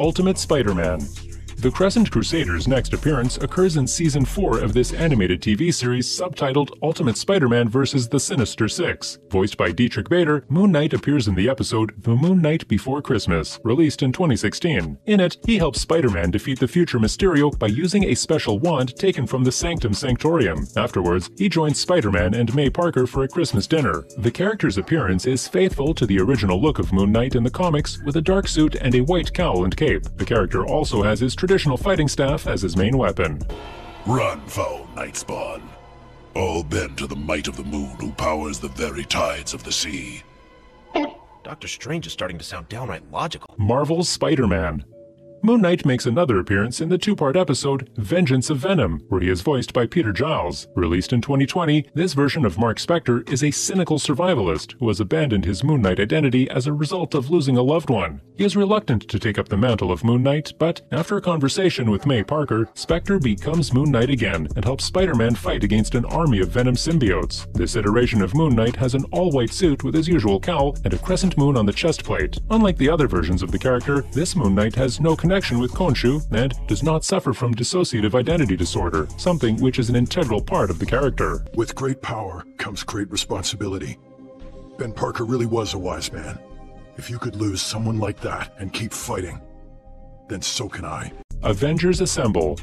Ultimate Spider-Man. The Crescent Crusaders' next appearance occurs in Season 4 of this animated TV series subtitled Ultimate Spider-Man vs. the Sinister Six. Voiced by Dietrich Bader, Moon Knight appears in the episode The Moon Knight Before Christmas, released in 2016. In it, he helps Spider-Man defeat the future Mysterio by using a special wand taken from the Sanctum Sanctorium. Afterwards, he joins Spider-Man and May Parker for a Christmas dinner. The character's appearance is faithful to the original look of Moon Knight in the comics with a dark suit and a white cowl and cape. The character also has his traditional fighting staff as his main weapon. Run, foul Nightspawn. All bend to the might of the moon who powers the very tides of the sea. Doctor Strange is starting to sound downright logical. Marvel's Spider-Man. Moon Knight makes another appearance in the two-part episode Vengeance of Venom, where he is voiced by Peter Giles. Released in 2020, this version of Marc Spector is a cynical survivalist who has abandoned his Moon Knight identity as a result of losing a loved one. He is reluctant to take up the mantle of Moon Knight, but after a conversation with May Parker, Spector becomes Moon Knight again and helps Spider-Man fight against an army of Venom symbiotes. This iteration of Moon Knight has an all-white suit with his usual cowl and a crescent moon on the chest plate. Unlike the other versions of the character, this Moon Knight has no connection with Khonshu and does not suffer from dissociative identity disorder, something which is an integral part of the character. With great power comes great responsibility. Ben Parker really was a wise man. If you could lose someone like that and keep fighting, then so can I. Avengers Assemble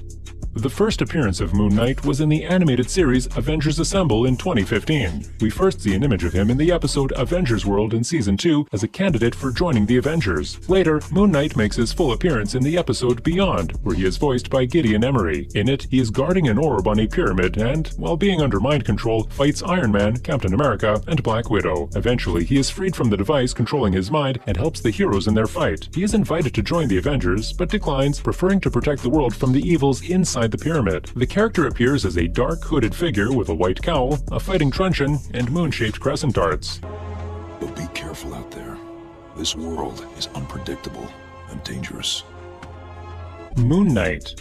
the first appearance of Moon Knight was in the animated series Avengers Assemble in 2015. We first see an image of him in the episode Avengers World in Season 2 as a candidate for joining the Avengers. Later, Moon Knight makes his full appearance in the episode Beyond, where he is voiced by Gideon Emery. In it, he is guarding an orb on a pyramid and, while being under mind control, fights Iron Man, Captain America, and Black Widow. Eventually, he is freed from the device controlling his mind and helps the heroes in their fight. He is invited to join the Avengers, but declines, preferring to protect the world from the evils inside the pyramid. The character appears as a dark hooded figure with a white cowl, a fighting truncheon, and moon-shaped crescent darts. But be careful out there. This world is unpredictable and dangerous. Moon Knight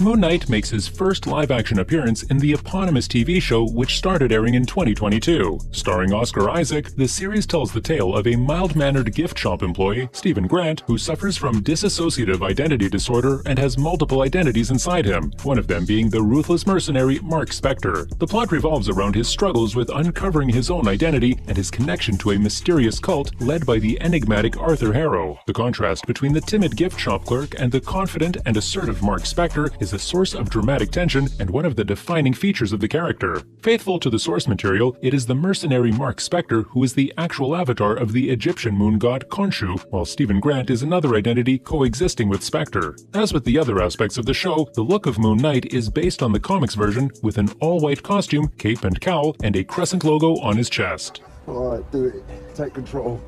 Moon Knight makes his first live-action appearance in the eponymous TV show which started airing in 2022. Starring Oscar Isaac, the series tells the tale of a mild-mannered gift shop employee, Steven Grant, who suffers from dissociative identity disorder and has multiple identities inside him, one of them being the ruthless mercenary Marc Spector. The plot revolves around his struggles with uncovering his own identity and his connection to a mysterious cult led by the enigmatic Arthur Harrow. The contrast between the timid gift shop clerk and the confident and assertive Marc Spector is a source of dramatic tension and one of the defining features of the character. Faithful to the source material, it is the mercenary Marc Spector who is the actual avatar of the Egyptian moon god Khonshu, while Steven Grant is another identity coexisting with Spector. As with the other aspects of the show, the look of Moon Knight is based on the comics version with an all-white costume, cape and cowl, and a crescent logo on his chest. Alright, do it. Take control.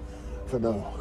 For now.